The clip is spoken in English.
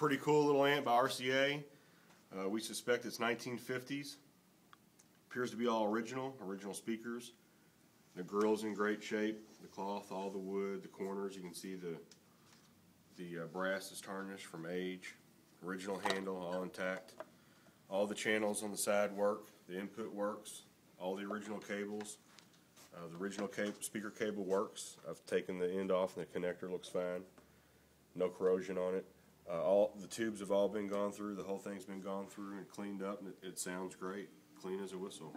little amp by RCA. Uh, we suspect it's 1950s. Appears to be all original, original speakers. The grill's in great shape. The cloth, all the wood, the corners. You can see the the uh, brass is tarnished from age. Original handle, all intact. All the channels on the side work. The input works. All the original cables. Uh, the original speaker cable works. I've taken the end off and the connector looks fine. No corrosion on it. Uh, all the tubes have all been gone through. The whole thing's been gone through and cleaned up, and it, it sounds great, clean as a whistle.